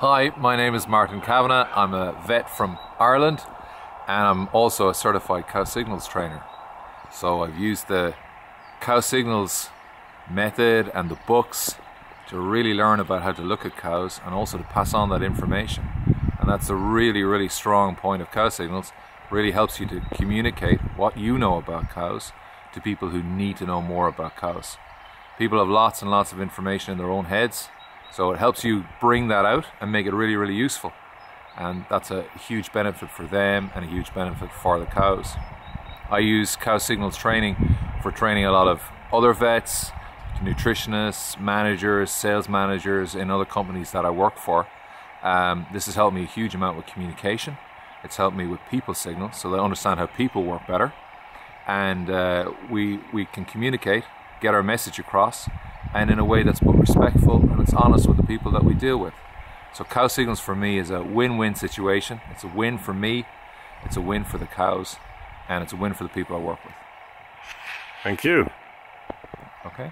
Hi, my name is Martin Kavanagh. I'm a vet from Ireland and I'm also a certified cow signals trainer. So I've used the cow signals method and the books to really learn about how to look at cows and also to pass on that information. And that's a really, really strong point of cow signals. Really helps you to communicate what you know about cows to people who need to know more about cows. People have lots and lots of information in their own heads so it helps you bring that out and make it really, really useful. And that's a huge benefit for them and a huge benefit for the cows. I use cow signals training for training a lot of other vets, nutritionists, managers, sales managers in other companies that I work for. Um, this has helped me a huge amount with communication. It's helped me with people signals so they understand how people work better. And uh, we, we can communicate, get our message across, and in a way that's both respectful and it's honest with the people that we deal with. So cow signals for me is a win-win situation. It's a win for me, it's a win for the cows, and it's a win for the people I work with. Thank you. Okay.